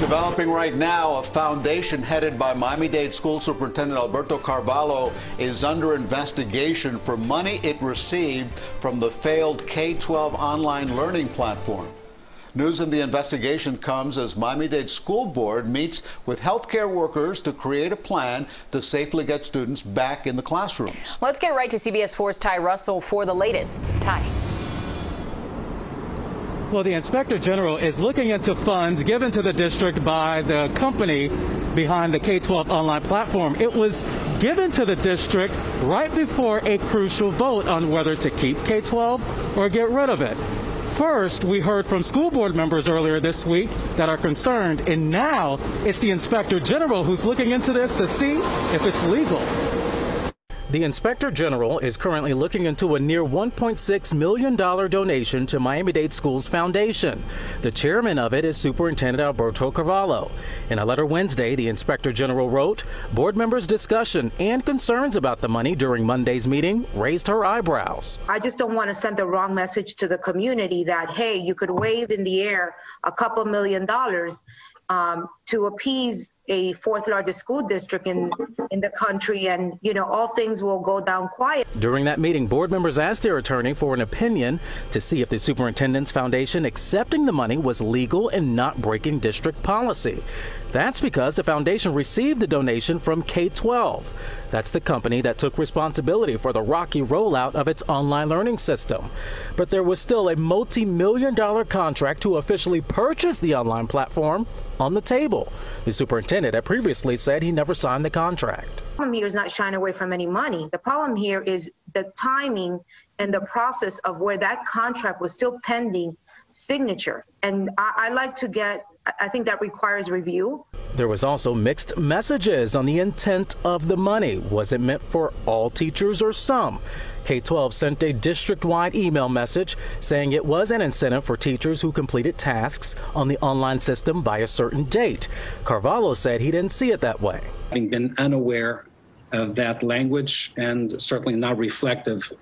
Developing right now, a foundation headed by Miami-Dade School Superintendent Alberto Carvalho is under investigation for money it received from the failed K-12 online learning platform. News of the investigation comes as Miami-Dade School Board meets with healthcare workers to create a plan to safely get students back in the classrooms. Let's get right to CBS 4's Ty Russell for the latest. Ty. Well, the Inspector General is looking into funds given to the district by the company behind the K 12 online platform. It was given to the district right before a crucial vote on whether to keep K 12 or get rid of it. First, we heard from school board members earlier this week that are concerned, and now it's the Inspector General who's looking into this to see if it's legal. The Inspector General is currently looking into a near $1.6 million donation to Miami Dade Schools Foundation. The chairman of it is Superintendent Alberto Carvalho. In a letter Wednesday, the Inspector General wrote, Board members' discussion and concerns about the money during Monday's meeting raised her eyebrows. I just don't want to send the wrong message to the community that, hey, you could wave in the air a couple million dollars um, to appease a fourth largest school district in in the country and you know all things will go down quiet during that meeting board members asked their attorney for an opinion to see if the superintendent's foundation accepting the money was legal and not breaking district policy that's because the foundation received the donation from K12. That's the company that took responsibility for the rocky rollout of its online learning system. But there was still a multi million dollar contract to officially purchase the online platform on the table. The superintendent had previously said he never signed the contract. The problem here is not shying away from any money. The problem here is the timing and the process of where that contract was still pending signature. And I, I like to get I think that requires review. There was also mixed messages on the intent of the money. Was it meant for all teachers or some? K 12 sent a district wide email message saying it was an incentive for teachers who completed tasks on the online system by a certain date. Carvalho said he didn't see it that way. Having been unaware of that language and certainly not reflective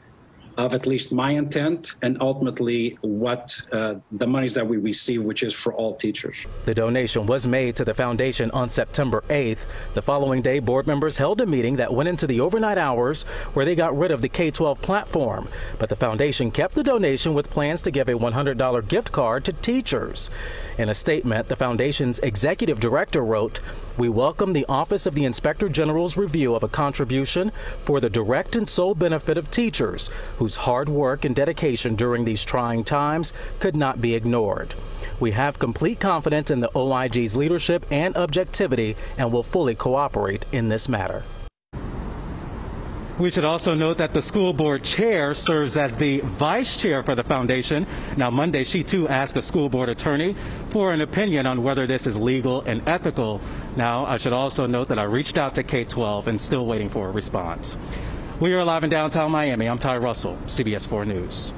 of at least my intent and ultimately what uh, the monies that we receive, which is for all teachers. The donation was made to the foundation on September 8th. The following day, board members held a meeting that went into the overnight hours where they got rid of the K 12 platform. But the foundation kept the donation with plans to give a $100 gift card to teachers. In a statement, the foundation's executive director wrote, We welcome the Office of the Inspector General's review of a contribution for the direct and sole benefit of teachers whose hard work and dedication during these trying times could not be ignored. We have complete confidence in the OIG's leadership and objectivity and will fully cooperate in this matter. We should also note that the school board chair serves as the vice chair for the foundation. Now, Monday, she too asked the school board attorney for an opinion on whether this is legal and ethical. Now, I should also note that I reached out to K 12 and still waiting for a response. We are live in downtown Miami. I'm Ty Russell, CBS 4 News.